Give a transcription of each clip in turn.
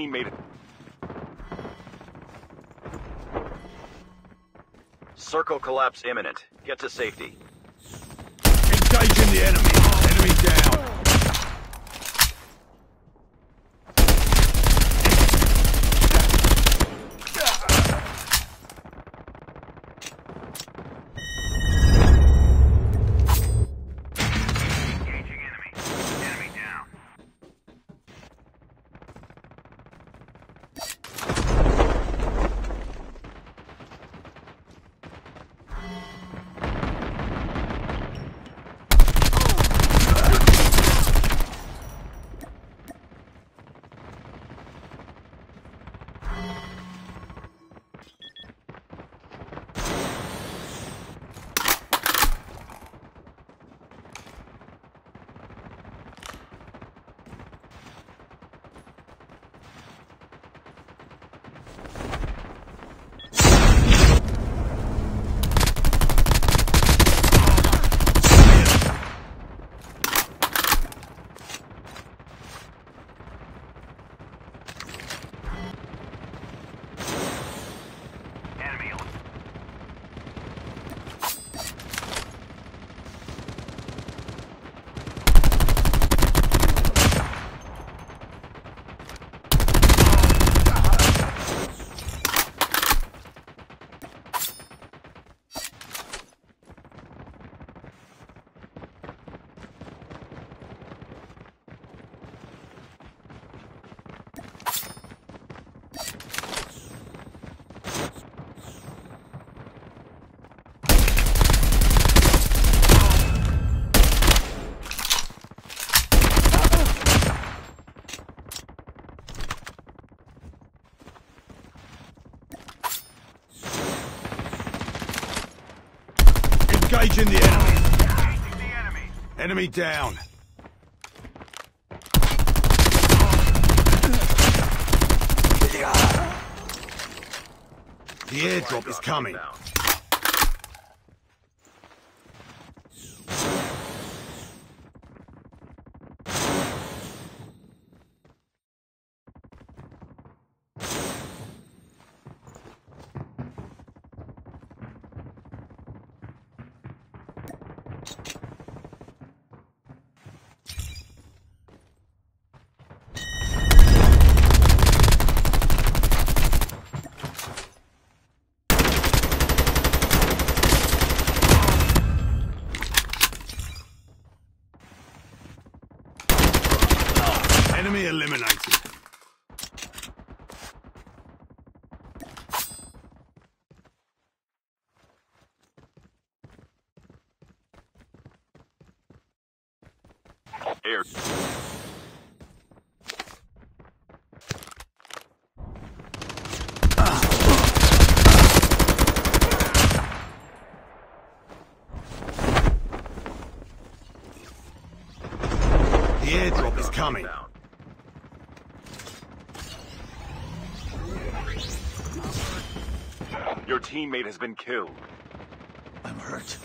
teammate... Circle collapse imminent. Get to safety. Engaging the. Enemy Engaging the enemy. Engaging the enemy. Enemy down. The airdrop is coming. Inbound. Enemy eliminated. Air. The airdrop is coming. Your teammate has been killed. I'm hurt.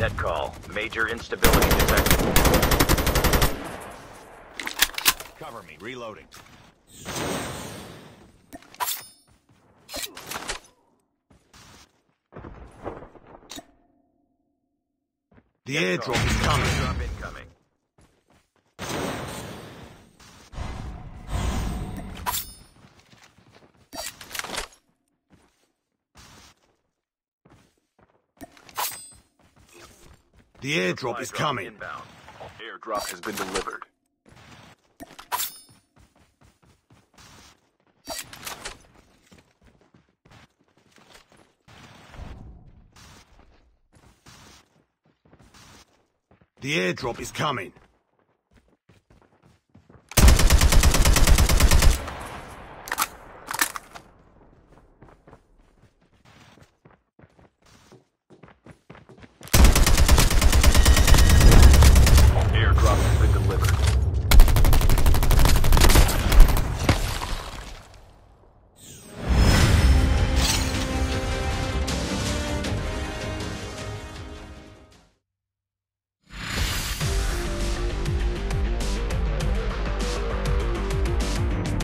Net call. Major instability detected. Cover me. Reloading. The airdrop is coming. Drop incoming. The airdrop is coming. Inbound. Airdrop has been delivered. The airdrop is coming.